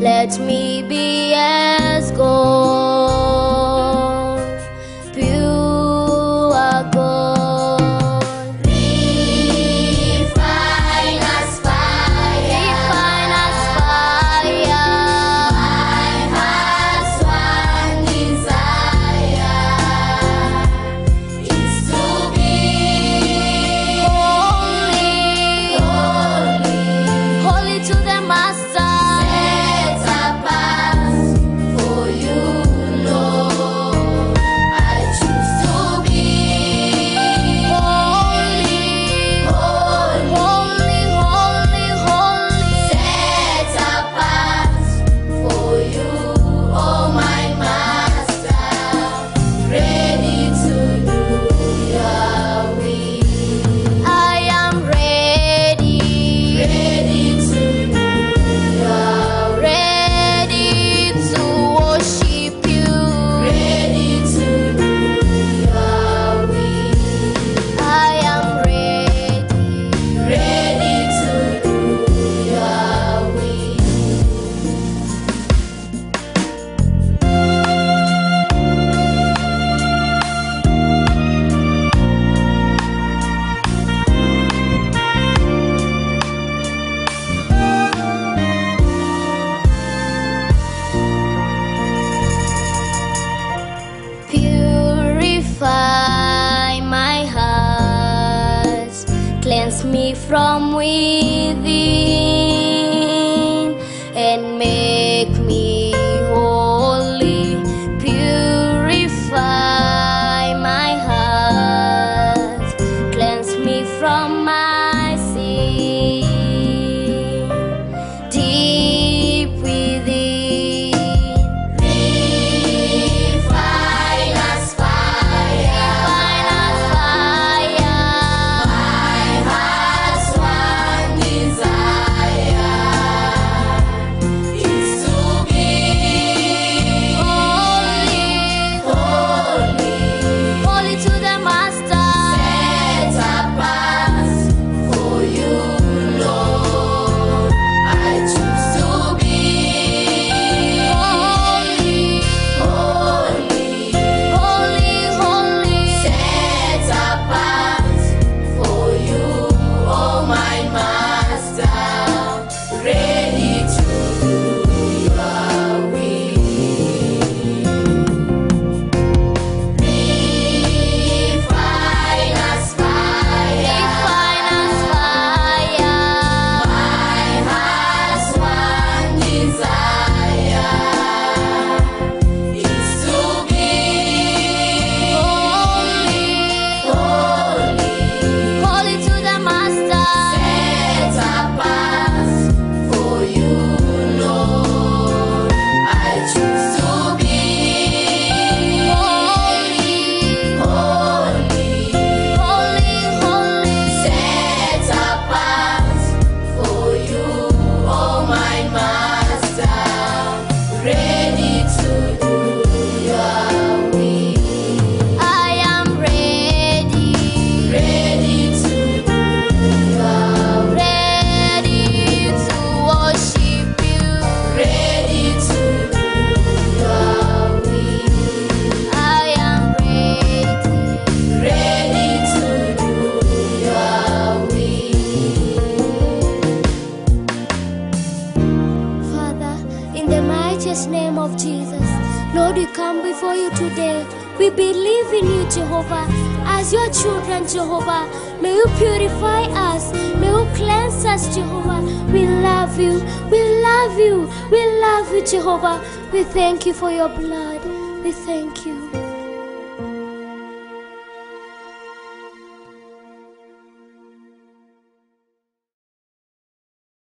Let me be as gold. from within and make me the mightiest name of Jesus. Lord, we come before you today. We believe in you, Jehovah. As your children, Jehovah, may you purify us. May you cleanse us, Jehovah. We love you. We love you. We love you, Jehovah. We thank you for your blood. We thank you.